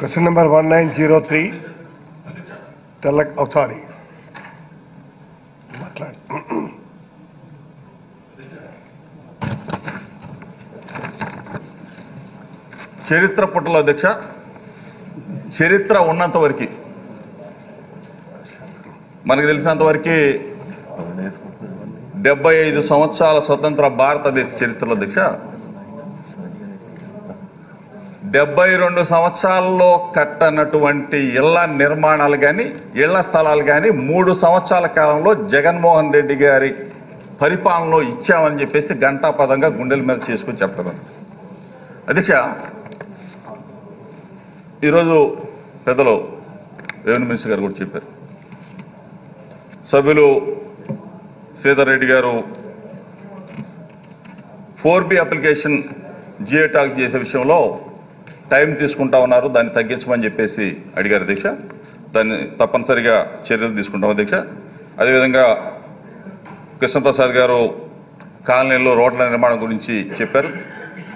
Question number one nine zero three తెల్ల sorry చరిత్ర పుట్టల అధ్యక్ష చరిత్ర ఉన్నంత వరకు. మనకు తెలిసినంత వరకు డెబ్బై ఐదు సంవత్సరాల స్వతంత్ర భారతదేశ చరిత్రలో అధ్యక్ష. డెబ్బై రెండు సంవత్సరాల్లో కట్టనటువంటి ఇళ్ళ నిర్మాణాలు కానీ ఇళ్ళ స్థలాలు కానీ మూడు సంవత్సరాల కాలంలో జగన్మోహన్ రెడ్డి గారి పరిపాలనలో ఇచ్చామని చెప్పేసి గంటాపదంగా గుండెల మీద చేసుకుని చెప్పడం అధ్యక్ష ఈరోజు పెద్దలు రెవెన్యూ మినిస్టర్ గారు కూడా చెప్పారు. సభ్యులు సీతారెడ్డి రెడ్డి గారు ఫోర్ బి అప్లికేషన్ జియో టాక్ చేసే విషయంలో టైం తీసుకుంటా ఉన్నారు దాన్ని తగ్గించమని చెప్పేసి అడిగారు అధ్యక్ష దాన్ని తప్పనిసరిగా చర్యలు తీసుకుంటాం అధ్యక్ష అదేవిధంగా కృష్ణప్రసాద్ గారు కాలనీలో రోడ్ల నిర్మాణం గురించి చెప్పారు.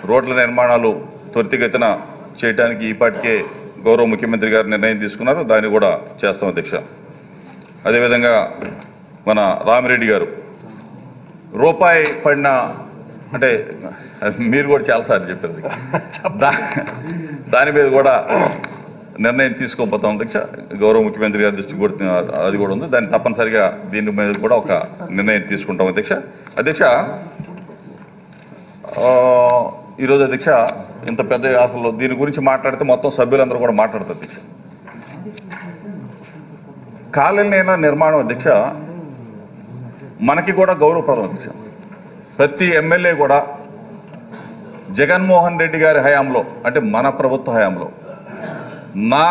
రోడ్ల నిర్మాణాలు త్వరితగతిన చేయడానికి ఈపాటికే గౌరవ ముఖ్యమంత్రి గారు నిర్ణయం తీసుకున్నారు. దాన్ని కూడా చేస్తాం అధ్యక్ష అదేవిధంగా మన రామిరెడ్డి గారు రూపాయి పడిన అంటే మీరు కూడా చాలాసార్లు చెప్పారు. దా- దాని మీద కూడా నిర్ణయం తీసుకోబోతాం అధ్యక్ష గౌరవ ముఖ్యమంత్రి గారి దృష్టి కూడా అది కూడా ఉంది. దాన్ని తప్పనిసరిగా దీని మీద కూడా ఒక నిర్ణయం తీసుకుంటాం అధ్యక్ష. అధ్యక్ష ఈరోజు అధ్యక్ష ఇంత పెద్ద అసలు దీని గురించి మాట్లాడితే మొత్తం సభ్యులందరూ కూడా మాట్లాడతారు అధ్యక్ష. కాలనీల నిర్మాణం అధ్యక్ష మనకి కూడా గౌరవప్రదం అధ్యక్ష. ప్రతి ఎమ్మెల్యే కూడా జగన్మోహన్ రెడ్డి గారి హయాంలో అంటే మన ప్రభుత్వ హయాంలో నా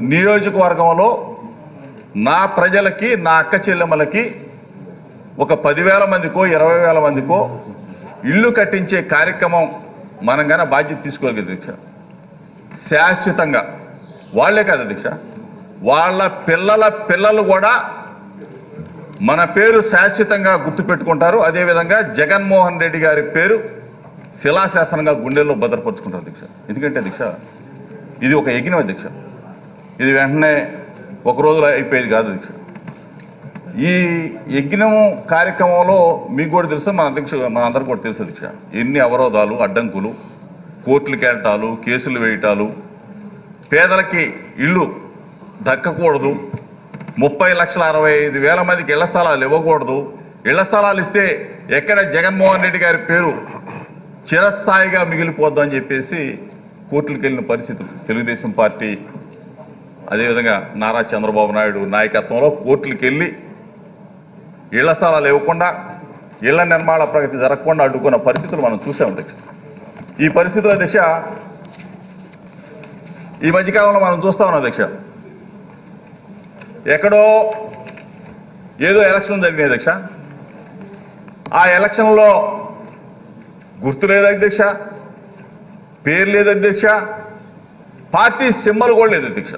నియోజకవర్గంలో నా ప్రజలకి నా అక్క చెల్లెమ్మలకి ఒక పదివేల మందికో ఇరవై వేల మందికో ఇల్లు కట్టించే కార్యక్రమం మనం గాన బాధ్యత తీసుకోగలిగే దీక్ష. శాశ్వతంగా. వాళ్ళే కాదు దీక్ష. వాళ్ళ పిల్లల పిల్లలు కూడా మన పేరు శాశ్వతంగా గుర్తుపెట్టుకుంటారు. అదేవిధంగా జగన్మోహన్ రెడ్డి గారి పేరు శిలాశాసనంగా గుండెల్లో భద్రపరుచుకుంటారు దీక్ష. ఎందుకంటే దీక్ష ఇది ఒక యజ్ఞం దీక్ష. ఇది వెంటనే ఒక రోజులో అయిపోయేది కాదు దీక్ష. ఈ యజ్ఞం కార్యక్రమంలో మీకు కూడా తెలుసు మన అధ్యక్ష మన అందరికి కూడా తెలుసు దీక్ష. ఎన్ని అవరోధాలు అడ్డంకులు కోర్టులకు వెళ్ళటాలు కేసులు వేయటాలు పేదలకి ఇల్లు దక్కకూడదు ముప్పై లక్షల అరవై ఐదు వేల మందికి ఇళ్ళ స్థలాలు ఇవ్వకూడదు. ఇళ్ళ స్థలాలు ఇస్తే ఎక్కడ జగన్మోహన్ రెడ్డి గారి పేరు చిరస్థాయిగా మిగిలిపోద్దు అని చెప్పేసి కోర్టులకు వెళ్ళిన పరిస్థితి తెలుగుదేశం పార్టీ అదేవిధంగా నారా చంద్రబాబు నాయుడు నాయకత్వంలో కోర్టులకు వెళ్ళి ఇళ్ళ స్థలాలు ఇవ్వకుండా ఇళ్ళ నిర్మాణ ప్రగతి జరగకుండా అడ్డుకున్న పరిస్థితులు మనం చూసాం అధ్యక్ష. ఈ పరిస్థితుల దిశ ఈ మధ్యకాలంలో మనం చూస్తా ఉన్నాం దక్ష ఎక్కడో ఏదో ఎలక్షన్ జరిగినాయి అధ్యక్ష. ఆ ఎలక్షన్లో గుర్తు లేదు అధ్యక్ష పేరు లేదు అధ్యక్ష పార్టీ సింబల్ కూడా లేదు అధ్యక్ష.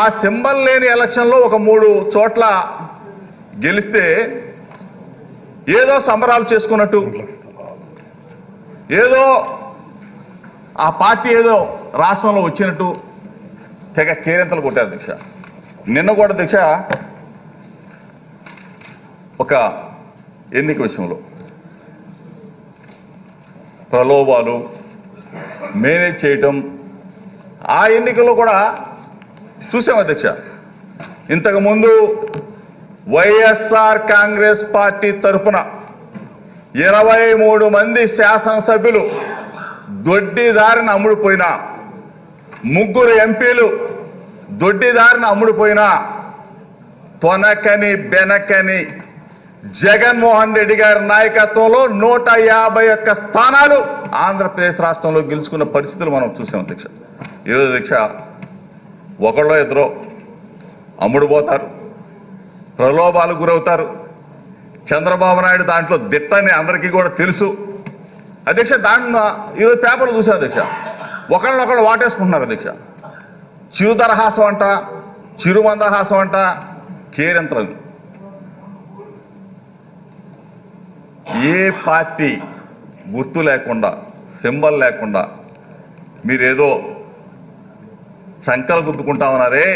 ఆ సింబల్ లేని ఎలక్షన్లో ఒక మూడు చోట్ల గెలిస్తే ఏదో సంబరాలు చేసుకున్నట్టు ఏదో ఆ పార్టీ ఏదో రాష్ట్రంలో వచ్చినట్టు తెగ కేరింతలు కొట్టారు అధ్యక్ష. నిన్న కూడా దీక్ష ఒక ఎన్నిక విషయంలో. ప్రలోభాలు మేనేజ్ చేయటం ఆ ఎన్నికల్లో కూడా చూసాం అధ్యక్ష ఇంతకుముందు వైఎస్ఆర్ కాంగ్రెస్ పార్టీ తరఫున ఇరవై మూడు మంది శాసనసభ్యులు దొడ్డిదారిన అమ్ముడుపోయిన ముగ్గురు ఎంపీలు దొడ్డిదారిన అమ్ముడుపోయినా తొనకని బెనకని జగన్మోహన్ రెడ్డి గారి నాయకత్వంలో నూట యాభై ఒక్క స్థానాలు ఆంధ్రప్రదేశ్ రాష్ట్రంలో గెలుచుకున్న పరిస్థితులు మనం చూసాం అధ్యక్ష. ఈరోజు అధ్యక్ష ఒకళ్ళో ఇద్దరు అమ్ముడుపోతారు ప్రలోభాలకు గురవుతారు. చంద్రబాబు నాయుడు దాంట్లో దిట్టని అందరికీ కూడా తెలుసు. అధ్యక్ష దాని ఈరోజు పేపర్లు చూసాం అధ్యక్ష. ఒకళ్ళనొకళ్ళు వాటేసుకుంటున్నారు అధ్యక్ష. చిరుతరహాసం అంట చిరుమందహాసం అంట కేరింతలు ఏ పార్టీ గుర్తు లేకుండా సింబల్ లేకుండా మీరేదో సంకలు గుద్దుకుంటా ఉన్నారే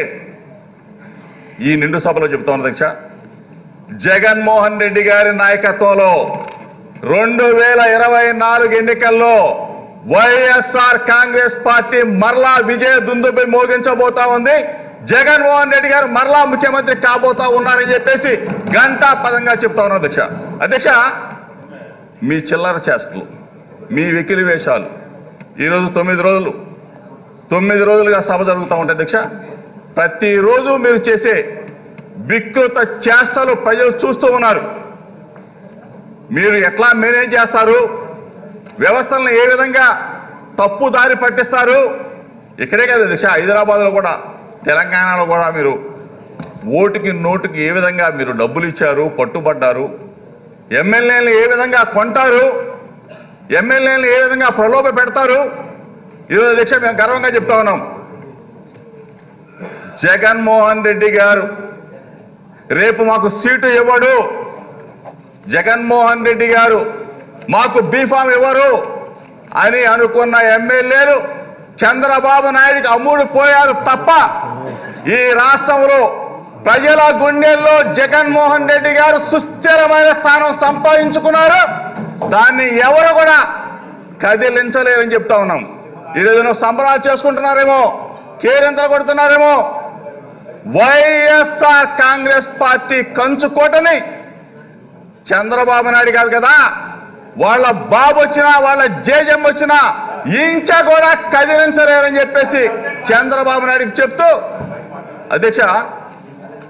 ఈ నిండు సభలో చెప్తా ఉన్నా దీక్ష. జగన్మోహన్ రెడ్డి గారి నాయకత్వంలో రెండు వేల ఇరవై నాలుగు ఎన్నికల్లో వైఎస్ఆర్ కాంగ్రెస్ పార్టీ మరలా విజయ దుందుబి మోగించబోతా ఉంది. జగన్మోహన్ రెడ్డి గారు మరలా ముఖ్యమంత్రి కాబోతా ఉన్నారని చెప్పేసి గంటా పదంగా చెప్తా ఉన్నాను అధ్యక్ష. అధ్యక్ష మీ చిల్లర చేష్టలు మీ వెకిలి వేషాలు ఈరోజు తొమ్మిది రోజులు తొమ్మిది రోజులుగా సభ జరుగుతూ ఉంటాయి అధ్యక్ష. ప్రతిరోజు మీరు చేసే వికృత చేష్టలు ప్రజలు చూస్తూ ఉన్నారు. మీరు ఎట్లా మేనేజ్ చేస్తారు? వ్యవస్థలను ఏ విధంగా తప్పు దారి పట్టిస్తారు? ఇక్కడే కదా అధ్యక్ష హైదరాబాద్లో కూడా తెలంగాణలో కూడా మీరు ఓటుకి నోటుకి ఏ విధంగా మీరు డబ్బులు ఇచ్చారు పట్టుబడ్డారు? ఎమ్మెల్యేలు ఏ విధంగా కొంటారు? ఎమ్మెల్యేలు ఏ విధంగా ప్రలోభ పెడతారు? ఈరోజు దీక్ష మేము గర్వంగా చెప్తా ఉన్నాం. జగన్మోహన్ రెడ్డి గారు రేపు మాకు సీటు ఇవ్వడు. జగన్మోహన్ రెడ్డి గారు మాకు బీఫామ్ ఇవ్వరు అని అనుకున్న ఎమ్మెల్యేలు చంద్రబాబు నాయుడికి అమ్ముడు పోయారు తప్ప ఈ రాష్ట్రంలో ప్రజల గుండెల్లో జగన్మోహన్ రెడ్డి గారు సుస్థిరమైన స్థానం సంపాదించుకున్నారు. దాన్ని ఎవరు కూడా కదిలించలేరని చెప్తా ఉన్నాం. ఈరోజు సంబరాలు చేసుకుంటున్నారేమో కేరింతలు కొడుతున్నారేమో వైఎస్ఆర్ కాంగ్రెస్ పార్టీ కంచుకోటని చంద్రబాబు నాయుడు కాదు కదా వాళ్ళ బాబు వచ్చినా వాళ్ళ జేజం వచ్చినా ఇంచ కూడా కదిలించలేరని చెప్పేసి చంద్రబాబు నాయుడుకి చెప్తూ అధ్యక్ష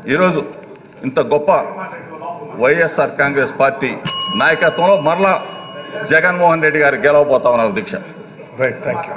ఈరోజు ఇంత గొప్ప వైఎస్ఆర్ కాంగ్రెస్ పార్టీ నాయకత్వంలో మరలా జగన్మోహన్ రెడ్డి గారు గెలవబోతా ఉన్నారు అధ్యక్ష. Right thank you